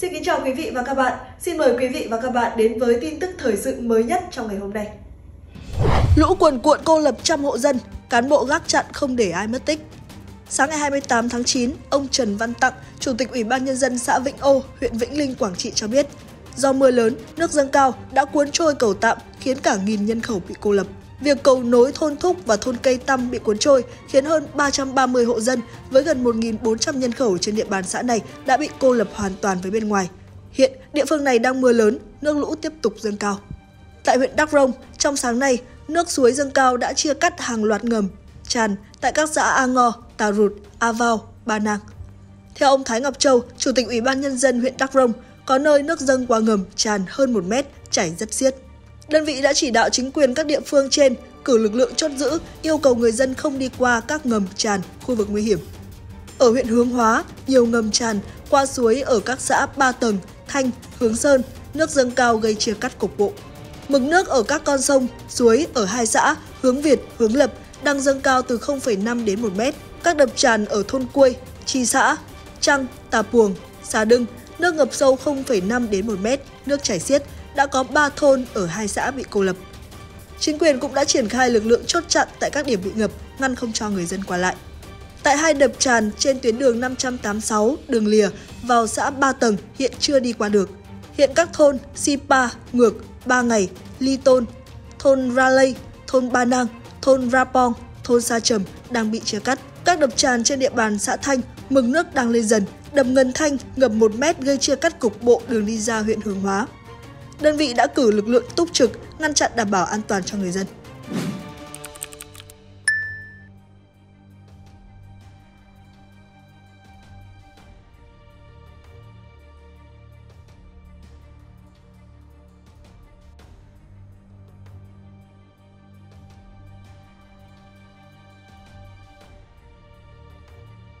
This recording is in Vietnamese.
xin chào quý vị và các bạn. Xin mời quý vị và các bạn đến với tin tức thời sự mới nhất trong ngày hôm nay. Lũ cuồn cuộn cô lập trăm hộ dân, cán bộ gác chặn không để ai mất tích. Sáng ngày 28 tháng 9, ông Trần Văn Tặng, Chủ tịch Ủy ban Nhân dân xã Vĩnh Âu, huyện Vĩnh Linh, Quảng Trị cho biết, do mưa lớn, nước dâng cao đã cuốn trôi cầu tạm khiến cả nghìn nhân khẩu bị cô lập. Việc cầu nối thôn Thúc và thôn Cây Tăm bị cuốn trôi khiến hơn 330 hộ dân với gần 1.400 nhân khẩu trên địa bàn xã này đã bị cô lập hoàn toàn với bên ngoài. Hiện, địa phương này đang mưa lớn, nước lũ tiếp tục dâng cao. Tại huyện Đắk Rông, trong sáng nay, nước suối dâng cao đã chia cắt hàng loạt ngầm, tràn tại các xã A Ngo, Tà Rụt, A Vào, Ba Nang. Theo ông Thái Ngọc Châu, Chủ tịch Ủy ban Nhân dân huyện Đắk Rông, có nơi nước dâng qua ngầm tràn hơn 1 mét, chảy rất xiết. Đơn vị đã chỉ đạo chính quyền các địa phương trên cử lực lượng chốt giữ, yêu cầu người dân không đi qua các ngầm tràn, khu vực nguy hiểm. Ở huyện Hướng Hóa, nhiều ngầm tràn qua suối ở các xã Ba Tầng, Thanh, Hướng Sơn, nước dâng cao gây chia cắt cục bộ. Mực nước ở các con sông, suối ở hai xã Hướng Việt, Hướng Lập đang dâng cao từ 0,5 đến 1 mét. Các đập tràn ở thôn Cuôi, Chi xã, Trăng, Tà Puồng, Xà Đưng, nước ngập sâu 0,5 đến 1 mét, nước chảy xiết, đã có 3 thôn ở hai xã bị cô lập. Chính quyền cũng đã triển khai lực lượng chốt chặn tại các điểm bị ngập, ngăn không cho người dân qua lại. Tại hai đập tràn trên tuyến đường 586, đường Lìa vào xã Ba Tầng hiện chưa đi qua được. Hiện các thôn Sipa, Ngược, Ba Ngày, Ly Tôn, thôn Ra Lây, thôn Ba Nang, thôn Ra Pong, thôn Sa Trầm đang bị chia cắt. Các đập tràn trên địa bàn xã Thanh, mực nước đang lên dần. đầm Ngân Thanh ngập 1 mét gây chia cắt cục bộ đường đi ra huyện Hướng Hóa. Đơn vị đã cử lực lượng túc trực, ngăn chặn đảm bảo an toàn cho người dân.